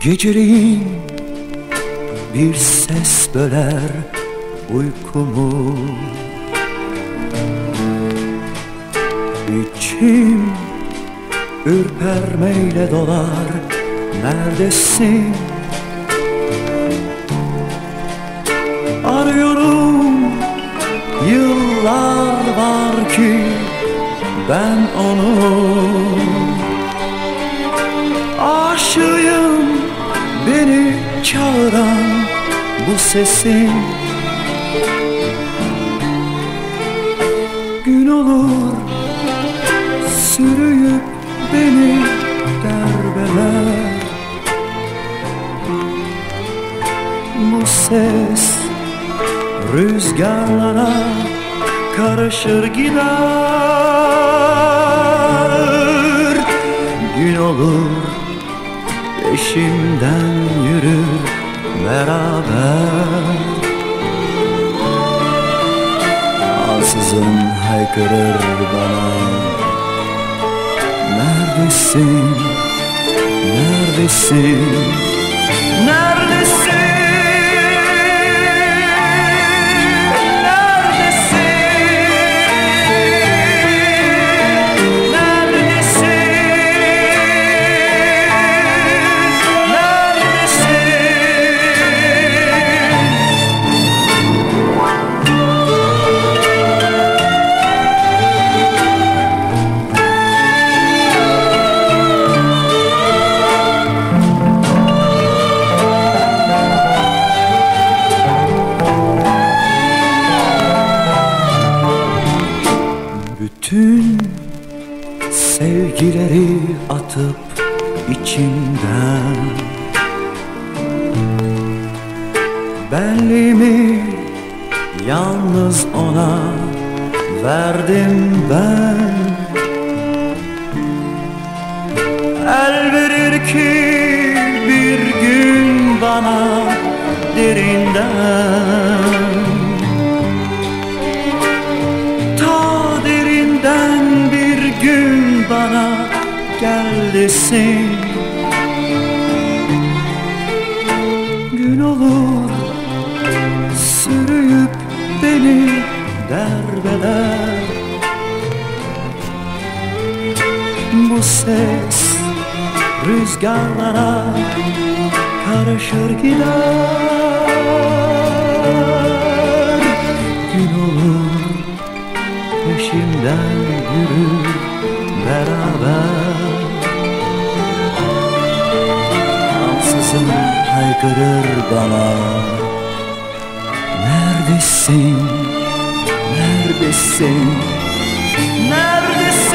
Geceleyin bir ses böler uykumu İçim ürpermeyle dolar Neredesin? Arıyorum yıllar var ki ben onu çağıran bu sesin Gün olur sürüyüp beni derbeler. Bu ses rüzgarlara karışır gider. Gün olur peşimden beraber. Ansızın haykırır bana. Neredesin, neredesin, neredesin sevgileri atıp içimden Benliğimi yalnız ona verdim ben. El verir ki bir gün bana gel desin Gün olur sürüyüp beni derbeder Bu ses rüzgarlara karışır gider. Gün olur peşimden yürür haykırır bana. Neredesin, neredesin, neredesin